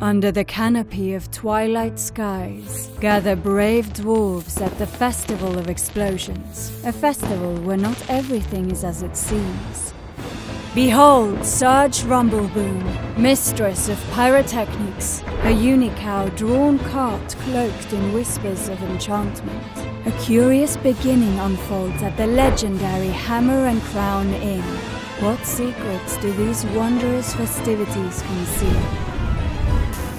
Under the canopy of twilight skies, gather brave dwarves at the Festival of Explosions, a festival where not everything is as it seems. Behold Surge Rumbleboom, mistress of pyrotechnics, a unicow drawn cart cloaked in whispers of enchantment. A curious beginning unfolds at the legendary Hammer and Crown Inn. What secrets do these wondrous festivities conceal?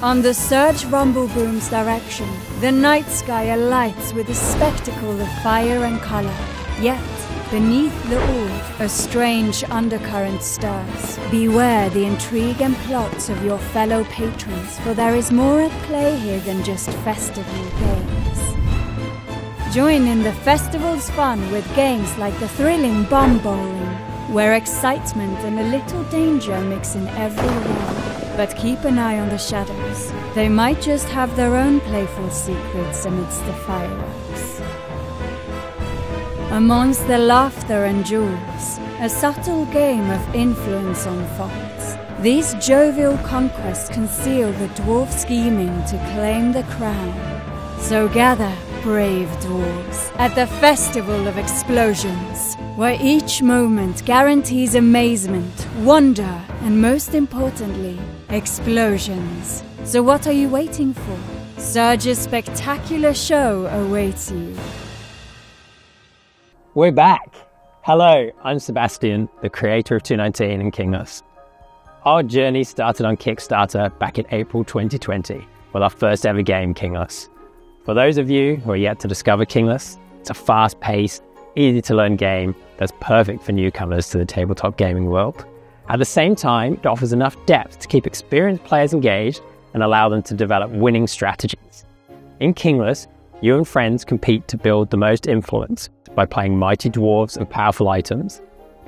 Under Surge Rumbleboom's direction, the night sky alights with a spectacle of fire and color. Yet, beneath the orb, a strange undercurrent stirs. Beware the intrigue and plots of your fellow patrons, for there is more at play here than just festival games. Join in the festival's fun with games like the thrilling Bomb Bowling, where excitement and a little danger mix in every round. But keep an eye on the shadows. They might just have their own playful secrets amidst the fireworks. Amongst the laughter and jewels, a subtle game of influence unfolds. These jovial conquests conceal the dwarf scheming to claim the crown. So gather, brave dwarves, at the Festival of Explosions, where each moment guarantees amazement, wonder, and most importantly, explosions. So, what are you waiting for? Surge's spectacular show awaits you. We're back. Hello, I'm Sebastian, the creator of 219 and Kingless. Our journey started on Kickstarter back in April 2020 with our first ever game, Kingless. For those of you who are yet to discover Kingless, it's a fast paced, easy to learn game that's perfect for newcomers to the tabletop gaming world. At the same time, it offers enough depth to keep experienced players engaged and allow them to develop winning strategies. In Kingless, you and friends compete to build the most influence by playing mighty dwarves and powerful items,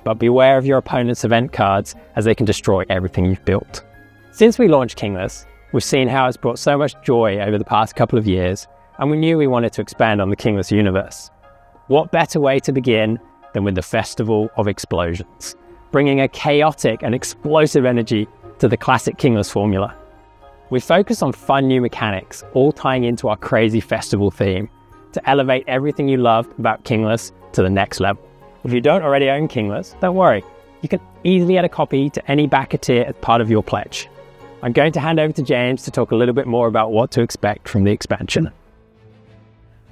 but beware of your opponent's event cards as they can destroy everything you've built. Since we launched Kingless, we've seen how it's brought so much joy over the past couple of years, and we knew we wanted to expand on the Kingless universe. What better way to begin than with the Festival of Explosions? Bringing a chaotic and explosive energy to the classic Kingless formula. We focus on fun new mechanics, all tying into our crazy festival theme, to elevate everything you loved about Kingless to the next level. If you don't already own Kingless, don't worry, you can easily add a copy to any backer tier as part of your pledge. I'm going to hand over to James to talk a little bit more about what to expect from the expansion.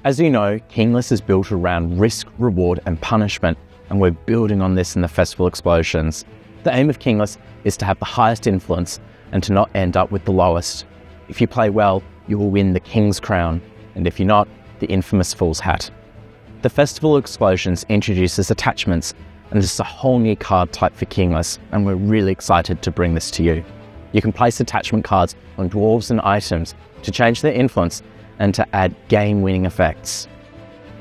As you know, Kingless is built around risk, reward, and punishment and we're building on this in the Festival Explosions. The aim of Kingless is to have the highest influence and to not end up with the lowest. If you play well, you will win the King's Crown, and if you're not, the infamous Fool's Hat. The Festival Explosions introduces attachments, and this is a whole new card type for Kingless, and we're really excited to bring this to you. You can place attachment cards on dwarves and items to change their influence and to add game winning effects.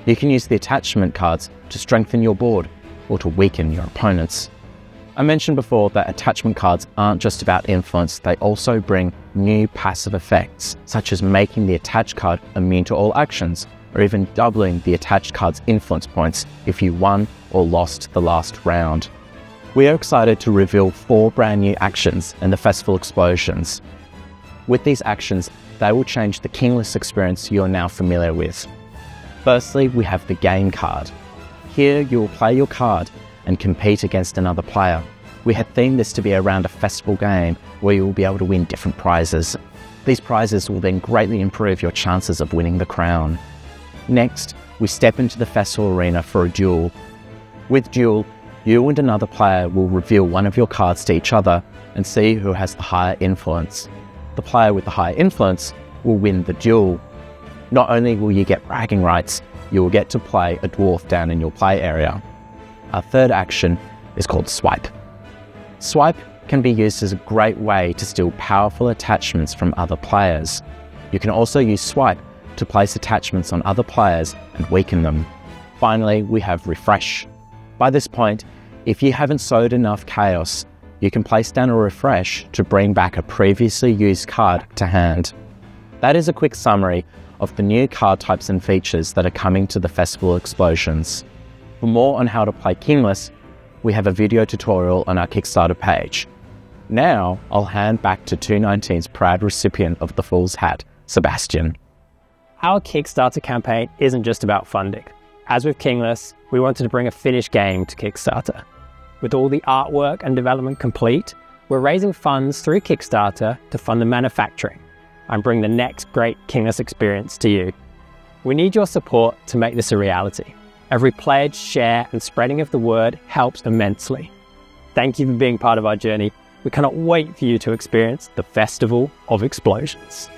You can use the attachment cards to strengthen your board or to weaken your opponents. I mentioned before that attachment cards aren't just about influence, they also bring new passive effects, such as making the attached card immune to all actions, or even doubling the attached card's influence points if you won or lost the last round. We are excited to reveal four brand new actions in the Festival Explosions. With these actions, they will change the Kingless experience you are now familiar with. Firstly, we have the game card. Here you will play your card and compete against another player. We had themed this to be around a festival game where you will be able to win different prizes. These prizes will then greatly improve your chances of winning the crown. Next, we step into the festival arena for a duel. With duel, you and another player will reveal one of your cards to each other and see who has the higher influence. The player with the higher influence will win the duel. Not only will you get bragging rights, you will get to play a dwarf down in your play area. Our third action is called Swipe. Swipe can be used as a great way to steal powerful attachments from other players. You can also use Swipe to place attachments on other players and weaken them. Finally, we have Refresh. By this point, if you haven't sowed enough chaos, you can place down a refresh to bring back a previously used card to hand. That is a quick summary of the new card types and features that are coming to the Festival Explosions. For more on how to play Kingless, we have a video tutorial on our Kickstarter page. Now I'll hand back to 219's proud recipient of the Fool's Hat, Sebastian. Our Kickstarter campaign isn't just about funding. As with Kingless, we wanted to bring a finished game to Kickstarter. With all the artwork and development complete, we're raising funds through Kickstarter to fund the manufacturing and bring the next great Kingless experience to you. We need your support to make this a reality. Every pledge, share, and spreading of the word helps immensely. Thank you for being part of our journey. We cannot wait for you to experience the Festival of Explosions.